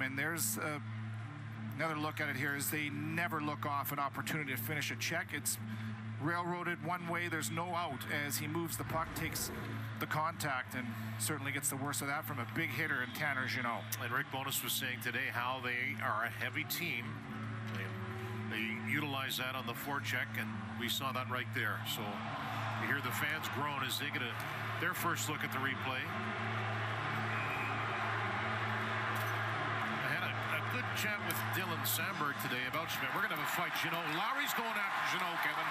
And there's uh, another look at it here is they never look off an opportunity to finish a check. It's railroaded one way, there's no out as he moves the puck, takes the contact, and certainly gets the worst of that from a big hitter in Tanner Jeannot. And Rick Bowness was saying today how they are a heavy team. They, they utilize that on the forecheck, and we saw that right there. So you hear the fans groan as they get a, their first look at the replay. I had a, a good chat with Dylan Samberg today about Schmidt. We're going to have a fight. Jeannot, Lowry's going after Jeannot, Kevin.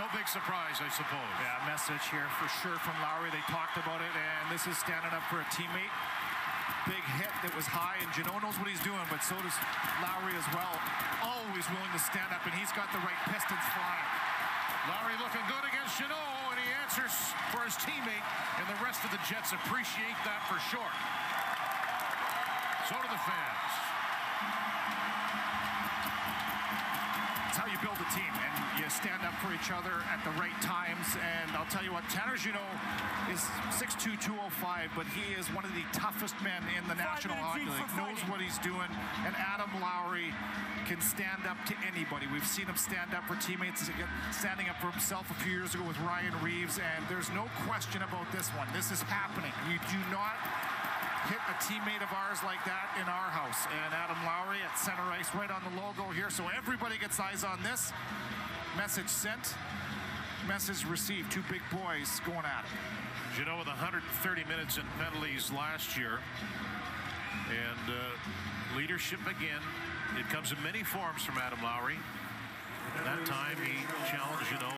No big surprise, I suppose. Yeah, message here for sure from Lowry. They talked about it, and this is standing up for a teammate. Big hit that was high, and Jeannot knows what he's doing, but so does Lowry as well. Always willing to stand up, and he's got the right pistons flying. Lowry looking good against Jeannot, and he answers for his teammate, and the rest of the Jets appreciate that for sure. So do the fans. It's how you build a team, and you stand up for each other at the right times. And I'll tell you what, Tanner Jeannot is 6'2", 205, but he is one of the toughest men in the Five National Hockey League. Knows what he's doing, and Adam Lowry can stand up to anybody. We've seen him stand up for teammates, standing up for himself a few years ago with Ryan Reaves, and there's no question about this one. This is happening. You do not hit a teammate of ours like that in our house. And Adam Lowry at center ice right on the logo here. So everybody gets eyes on this. Message sent. Message received. Two big boys going at it. You know, with 130 minutes in penalties last year. And uh, leadership again. It comes in many forms from Adam Lowry. That time he challenged Jeannot